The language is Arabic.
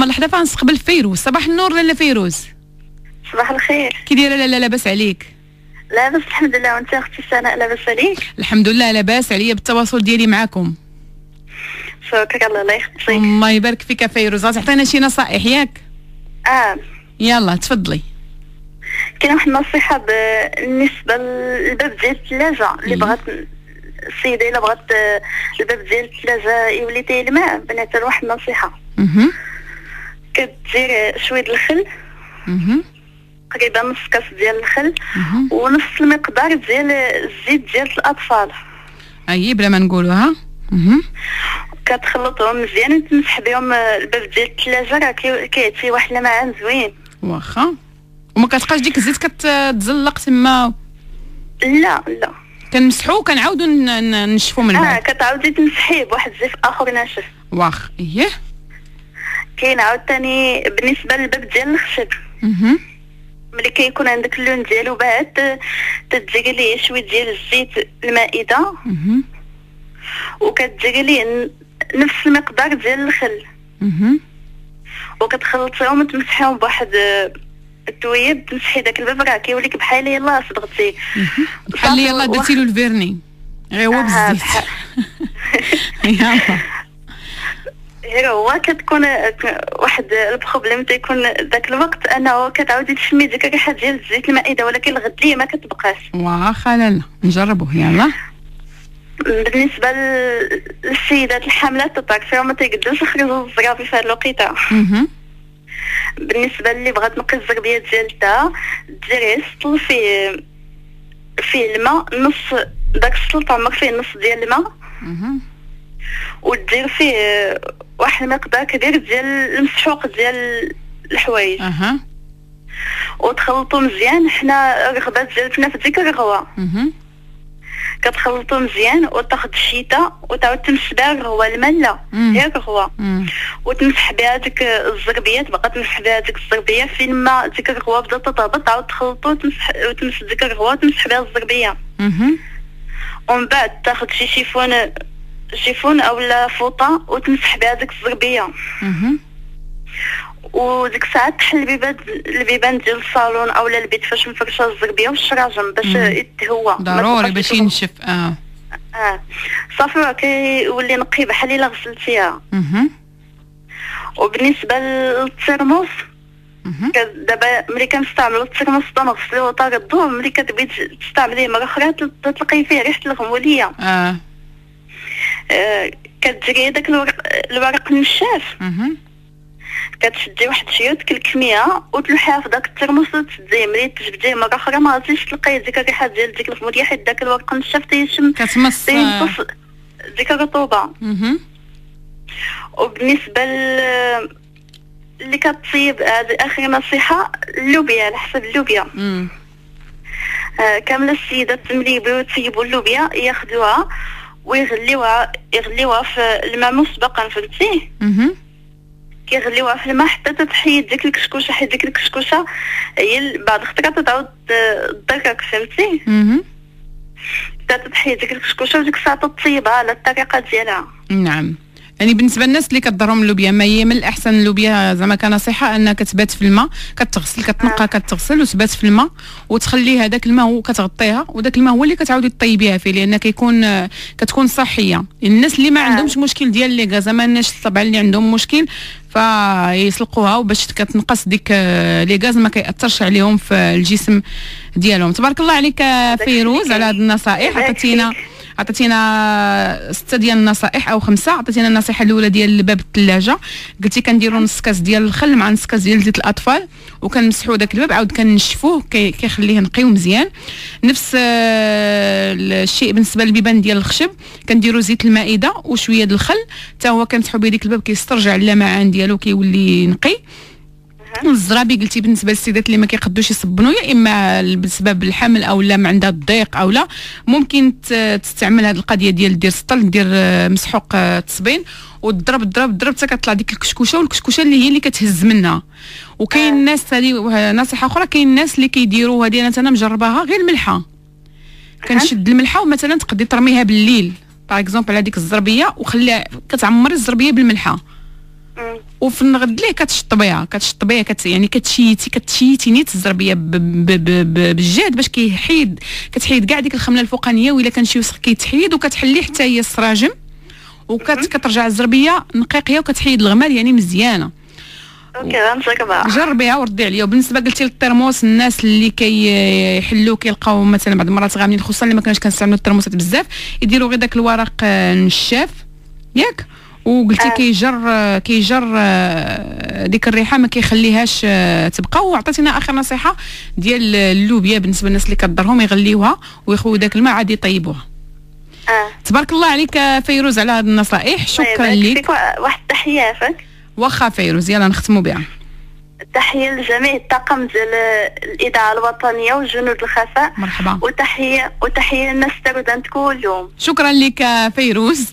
اما اللحظه فغنستقبل فيروز صباح النور لاله فيروز. صباح الخير. كي دايرة لاله لاباس عليك؟ لاباس الحمد لله. وأنت أختي سناء لاباس عليك؟ الحمد لله لاباس عليا بالتواصل ديالي معكم شكرا. الله يخليك الله يبارك فيك يا فيروز. غتعطينا شي نصائح ياك؟ آه. يلا تفضلي. كاين واحد النصيحة بالنسبة للباب ديال الثلاجة اللي بغات السيدة إلا بغات الباب ديال الثلاجة يولي تاي الماء بنات واحد النصيحة. كدير شوية الخل. تقريبا نص كاس ديال الخل. ونص المقدار ديال الزيت ديال الأطفال. أي بلا ما نقولوها. كتخلطهم مزيان. وتمسح بهم الباب ديال الثلاجه راه كي- كيعطي واحد اللمعان زوين. واخا. وما كتبقاش ديك الزيت كتزلق تما؟ لا لا. كنمسحو وكنعاودو نشفو من آه بعد. كتعاودي تمسحيه بواحد الزيت آخر ناشف. واخ إيه. كاين عاوتاني بالنسبة للباب ديال الخشب. ملي كيكون عندك اللون ديالو باعت تديري ليه شوية ديال الزيت المائدة. وكتديري ليه نفس المقدار ديال الخل. وكتخلطيهم وتمسحيهم بواحد التويب تمسحي داك الباب راه كيوليك بحال يلاه صبغتي بحال يلاه درتي له ال vernis. غير هو بالزيت. غير هو كتكون واحد ال problème تيكون ذاك الوقت أنه كتعاودي تشمي ديك الريحه ديال الزيت المائده ولكن الغد ليه ما كتبقاش. واخا لالا نجربوه يلا. بالنسبة للسيدات الحاملات تعرفيهم ما تيقدروش يخرجوا الزرابي في هاد الوقيتة. بالنسبة اللي بغات تنقي الزربية ديالتها ديري سطل فيه فيه الماء نص داك السطل تعمر فيه نص ديال الماء. ودير فيه واحد المقدار كبير ديال المسحوق ديال الحوايج. أها. وتخلطوا مزيان. حنا الرغبات ديالتنا في ديك الرغوه أها. كتخلطوا مزيان وتاخد الشيته وتعاود تمس بها الرغوه مم. هي الرغوه. وتمسح بها ديك الزربيات. بقى تمسح بها ديك الزربية فين ما ديك الرغوه بدات تطابط تعاود تخلطو وتمسح وتمس ديك الرغوه وتمسح بها الزربية. ومن بعد تاخد شي شيفون شيفون اولا فوطة وتمسح بها ديك الزربية. وديك الساعة تحل البيبان البيبان ديال الصالون اولا البيت فاش مفرشة الزربية والشراجم باش. يتهوى ضروري باش. ينشف آه. آه. صافي كيولي نقي بحال الا غسلتيها وبالنسبة للترموس دابا ملي كنستعملو الترموس تنغسلوه تردوه ملي كتبغي تستعمليه مرة أخرى تل- تلقاي فيه ريحة الغمولية. آه. كتجري داك الورق الورق النشاف كتشدي واحد الشيوط كلكميها وتلوحيها في داك الترموس وتسديه ملي تجبديه مرة أخرى. ما غاديش تلقاي ديك الريحة ديال ديك الغموليه حيت داك الورق النشاف تيشم كتمص آه. ديك الرطوبة. وبالنسبة اللي كطيب هذه آخر نصيحة اللوبيا على حسب اللوبيا. آه، كامل السيدات ملي يبغيو يطيبوا اللوبيا ياخذوها ويغليوها يغليوها في الماء مسبقا فهمتي؟ كيغليوها في الماء حتى تتحيد ديك الكشكوشة حيت ديك الكشكوشة هي بعد فتره تتعاود آه، تضرك فهمتي؟ حتى تتحيد ديك الكشكوشة وديك الساعة تطيبها على الطريقة ديالها. نعم. يعني بالنسبة للناس اللي كضرهم اللوبيا ما هي من الأحسن اللوبيا زعما كنصيحة انها كتبات في الماء كتغسل كتنقى كتغسل وتبات في الماء وتخلي هذاك الماء هو كتغطيها وداك الماء هو اللي كتعاودي طيبيها فيه لأن كيكون آه، كتكون صحية الناس اللي ما آه. عندهمش مشكل ديال لي غاز ما الناس طبعا اللي عندهم مشكل فيسلقوها وباش كتنقص ديك آه، لي غاز ما كيأثرش عليهم في الجسم ديالهم تبارك الله عليك آه، فيروز على هذه النصائح عطيتينا. عطيتينا ستة ديال النصائح أو خمسة. عطيتينا النصيحة الأولى ديال باب الثلاجه قلتي كنديروا نص كاس ديال الخل مع نص كاس ديال زيت الأطفال وكنمسحوا داك الباب عاود كنشفوه كي- كيخليه نقي ومزيان. نفس آه، الشيء بالنسبة للبيبان ديال الخشب. كنديروا زيت المائدة وشوية د الخل. حتى هو كنمسحوا به ديك الباب كيسترجع اللمعان ديالو كيولي نقي. الزرابي قلتي بالنسبة للسيدات اللي ما كيقدوش يصبنوا يا إما بسبب الحمل أو لا ما عندها الضيق أو لا ممكن تستعمل هذه القضية ديال دير سطل دير آه، مسحوق آه، تصبين وتضرب تضرب تضرب حتى كطلع ديك الكشكوشة والكشكوشة اللي هي اللي كتهز منها. وكاين الناس هذه نصيحة أخرى كاين الناس اللي كيديروا هذه أنا أنا مجرباها غير الملحة. كنشد الملحة ومثلا تقدري ترميها بالليل par exemple على ديك الزربية وخليها كتعمري الزربية بالملحة. وفي الغد ليه كتشطبيها كتشطبيها كت يعني كتشيتي كتشيتي نيت الزربية ب- ب- ب- ب- بالجاد باش كيحيد كتحيد كاع ديك الخملة الفوقانية وإلا كان شي وسخ كيتحيد وكتحليه حتى هي السراجم. وكترجع الزربية نقية وكتحيد الغمال يعني مزيانة. OK غنجربها جربيها وردي عليا. وبالنسبة قلتي للترموس الناس اللي كيحلوا كيلقاو مثلا بعض المرات غاملين خصوصا اللي ما كانوش كنستعملوا الترموسات بزاف يديروا غير داك الورق آه، نشاف. ياك. وقلتي آه. كيجر آه، كيجر آه، ديك الريحة ما كيخليهاش آه، تبقى. وعطيتينا آخر نصيحة ديال اللوبيا بالنسبة للناس اللي كضرهم يغليوها ويخويو داك الماء عاد يطيبوها آه. تبارك الله عليك آه، فيروز على هذه النصائح. شكرا لك واحد التحية عافاك واخا فيروز يلا نختموا بها. تحية لجميع الطاقم ديال الإذاعة الوطنية وجنود الخفاء. مرحبا. وتحية وتحية للناس تارودانت كل يوم شكرا لك آه، فيروز.